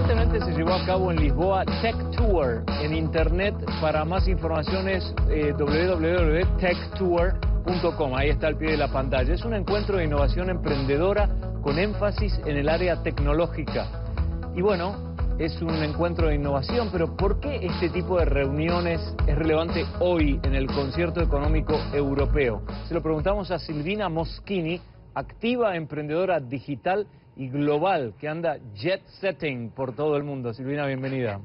Recientemente se llevó a cabo en Lisboa Tech Tour en internet. Para más informaciones eh, www.techtour.com. Ahí está al pie de la pantalla. Es un encuentro de innovación emprendedora con énfasis en el área tecnológica. Y bueno, es un encuentro de innovación, pero ¿por qué este tipo de reuniones es relevante hoy en el concierto económico europeo? Se lo preguntamos a Silvina Moschini, activa emprendedora digital y global que anda jet setting por todo el mundo. Silvina, bienvenida.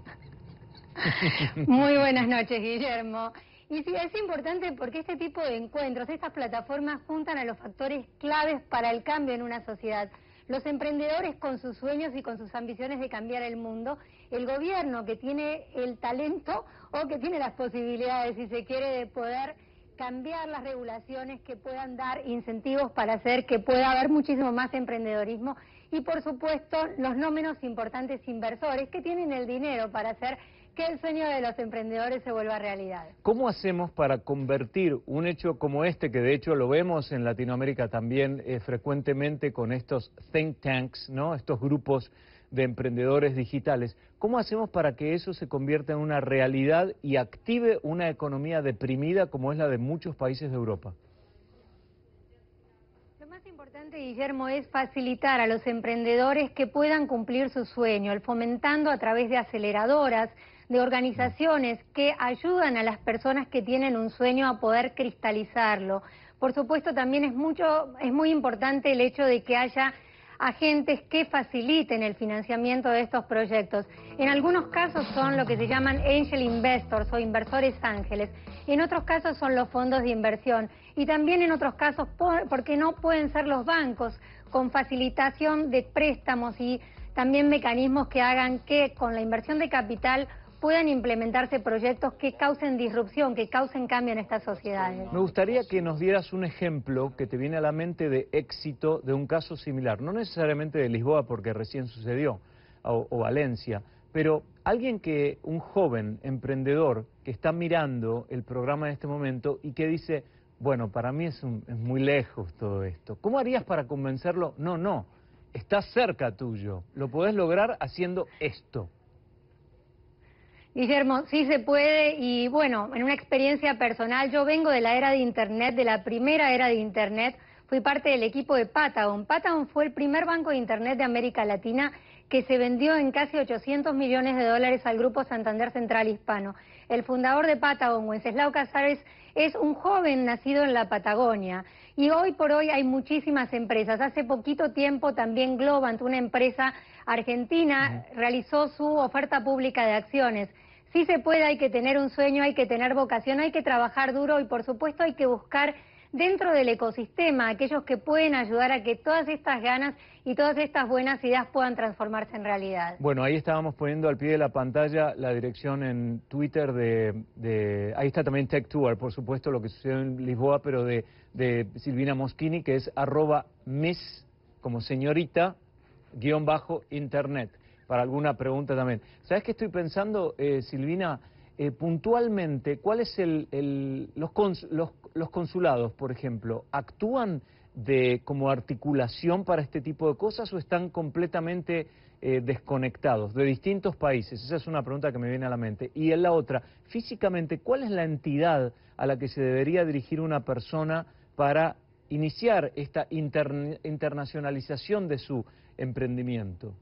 Muy buenas noches, Guillermo. Y sí, es importante porque este tipo de encuentros, estas plataformas juntan a los factores claves para el cambio en una sociedad. Los emprendedores con sus sueños y con sus ambiciones de cambiar el mundo, el gobierno que tiene el talento o que tiene las posibilidades, si se quiere, de poder cambiar las regulaciones que puedan dar incentivos para hacer que pueda haber muchísimo más emprendedorismo y por supuesto los no menos importantes inversores que tienen el dinero para hacer que el sueño de los emprendedores se vuelva realidad. ¿Cómo hacemos para convertir un hecho como este, que de hecho lo vemos en Latinoamérica también eh, frecuentemente con estos think tanks, ¿no? estos grupos de emprendedores digitales, ¿cómo hacemos para que eso se convierta en una realidad y active una economía deprimida como es la de muchos países de Europa? Lo más importante, Guillermo, es facilitar a los emprendedores que puedan cumplir su sueño, el fomentando a través de aceleradoras, de organizaciones que ayudan a las personas que tienen un sueño a poder cristalizarlo. Por supuesto, también es mucho, es muy importante el hecho de que haya agentes que faciliten el financiamiento de estos proyectos. En algunos casos son lo que se llaman angel investors o inversores ángeles. En otros casos son los fondos de inversión. Y también en otros casos, porque no pueden ser los bancos con facilitación de préstamos y también mecanismos que hagan que con la inversión de capital puedan implementarse proyectos que causen disrupción, que causen cambio en estas sociedades. Me gustaría que nos dieras un ejemplo que te viene a la mente de éxito de un caso similar, no necesariamente de Lisboa porque recién sucedió, o, Valencia, pero alguien que, un joven emprendedor que está mirando el programa en este momento y que dice, bueno, para mí es, es muy lejos todo esto. ¿Cómo harías para convencerlo? No, no, está cerca tuyo, lo podés lograr haciendo esto. Guillermo, sí se puede y bueno, en una experiencia personal, yo vengo de la era de Internet, de la primera era de Internet, fui parte del equipo de Patagon. Patagon fue el primer banco de Internet de América Latina que se vendió en casi 800 millones de dólares al Grupo Santander Central Hispano. El fundador de Patagon, Wenceslao Casares, es un joven nacido en la Patagonia. Y hoy por hoy hay muchísimas empresas. Hace poquito tiempo también Globant, una empresa argentina, realizó su oferta pública de acciones. Sí se puede, hay que tener un sueño, hay que tener vocación, hay que trabajar duro y por supuesto hay que buscar dentro del ecosistema aquellos que pueden ayudar a que todas estas ganas y todas estas buenas ideas puedan transformarse en realidad. Bueno, ahí estábamos poniendo al pie de la pantalla la dirección en Twitter de... ahí está también Tech Tour, por supuesto, lo que sucedió en Lisboa, pero de, de Silvina Moschini, que es arroba miss, como señorita, guion bajo, internet para alguna pregunta también. ¿Sabes qué estoy pensando, eh, Silvina? Eh, puntualmente, ¿cuáles el, los, los, consulados, por ejemplo, actúan de como articulación para este tipo de cosas o están completamente eh, desconectados de distintos países? Esa es una pregunta que me viene a la mente. Y en la otra, físicamente, ¿cuál es la entidad a la que se debería dirigir una persona para iniciar esta internacionalización de su emprendimiento?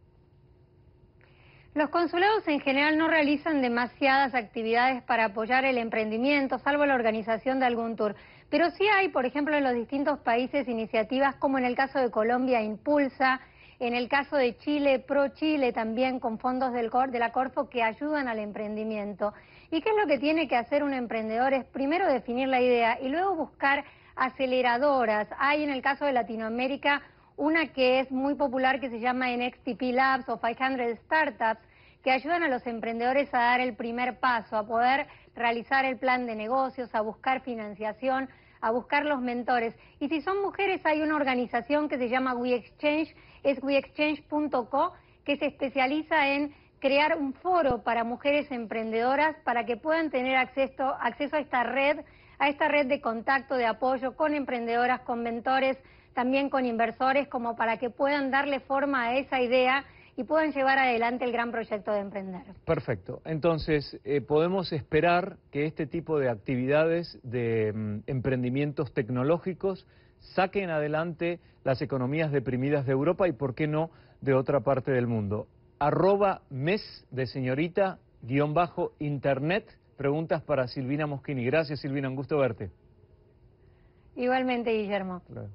Los consulados en general no realizan demasiadas actividades para apoyar el emprendimiento, salvo la organización de algún tour. Pero sí hay, por ejemplo, en los distintos países iniciativas como en el caso de Colombia Impulsa, en el caso de Chile, Pro Chile también con fondos del de la Corfo que ayudan al emprendimiento. ¿Y qué es lo que tiene que hacer un emprendedor? Es primero definir la idea y luego buscar aceleradoras. Hay en el caso de Latinoamérica una que es muy popular que se llama NXTP Labs o 500 Startups, que ayudan a los emprendedores a dar el primer paso, a poder realizar el plan de negocios, a buscar financiación, a buscar los mentores. Y si son mujeres, hay una organización que se llama WeExchange, es weexchange.co, que se especializa en crear un foro para mujeres emprendedoras para que puedan tener acceso, acceso a esta red, a esta red de contacto, de apoyo con emprendedoras, con mentores, también con inversores, como para que puedan darle forma a esa idea y puedan llevar adelante el gran proyecto de emprender. Perfecto. Entonces, eh, podemos esperar que este tipo de actividades de mm, emprendimientos tecnológicos saquen adelante las economías deprimidas de Europa y, por qué no, de otra parte del mundo. Arroba mes de señorita guion bajo internet. Preguntas para Silvina Moschini. Gracias, Silvina. Un gusto verte. Igualmente, Guillermo. Claro.